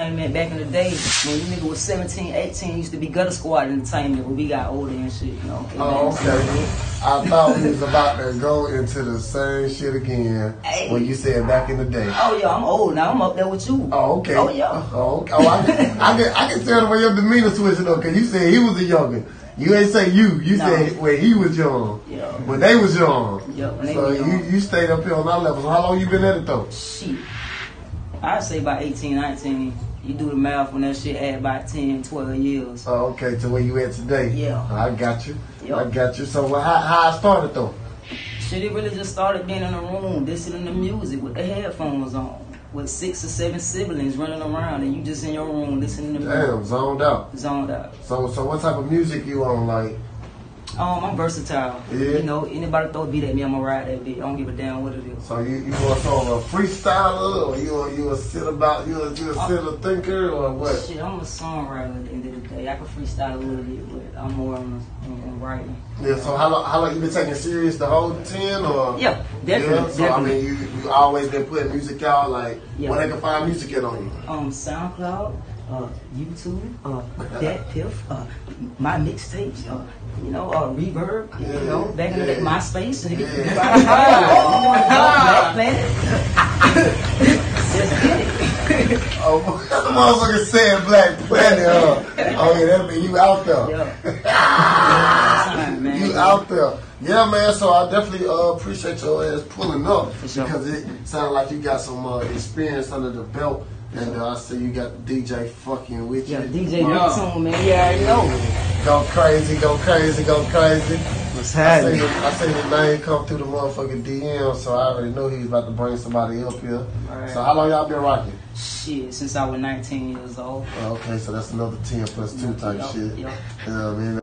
Man, back in the day, when you nigga was 17, 18, used to be gutter squad entertainment when we got older and shit, you know. Oh, okay. I thought we was about to go into the same shit again Hey. when you said back in the day. Oh, yeah, I'm old now. I'm up there with you. Oh, okay. Oh, yeah. Oh, okay. oh I, can, I, can, I can tell the way your demeanor switching though, because you said he was a youngin. You ain't say you. You No. said when he was young. Yeah. When they was young. Yeah, when they so young. you you stayed up here on our level. So how long you been at it though? Shit. I'd say about 18, 19. You do the math when that shit add about 10, 12 years. Oh, okay. To where you at today? Yeah. I got you. Yeah. I got you. So well, how how I started though? Shit, it really just started being in the room, listening to music with the headphones on. With six or seven siblings running around and you just in your room listening to Damn, music. zoned out. Zoned out. So so what type of music you on? Like Um, I'm versatile. Yeah. You know, anybody throw a beat at me, I'ma ride that beat. I don't give a damn what it is. so you you a sort of a freestyler or you a, you a sit about you a, you a sit a thinker or what? Shit, I'm a songwriter at the end of the day. I can freestyle a little bit, but I'm more on, on, on writing. Yeah. So how long how long you been taking serious the whole ten or? Yeah, definitely, Yeah, so definitely. I mean, you you always been putting music out like Yeah. where they can find music at on you. um, SoundCloud, uh, YouTube, uh, DatPiff, uh, my mixtapes, uh, you know, uh, Reverb, you know, back in the day. MySpace, Yeah. Black Planet. Just get it. Oh, motherfucker said Black Planet. Huh? Oh yeah, that mean you out there. Yeah. man. You out there. Yeah, man. So I definitely uh, appreciate your ass pulling up sure. because it sounded like you got some uh, experience under the belt, and uh, I see you got the DJ fucking with you. Yeah, DJ Uh, Neptune, man. You already know. Go crazy, go crazy, go crazy. What's I happening? I seen his name come through the motherfucking DM, so I already knew he was about to bring somebody up here. Alright. So how long y'all been rocking? Shit, since I was 19 years old. Oh, okay, so that's another 10 plus 2 type Yeah, shit. yeah. You know what I mean?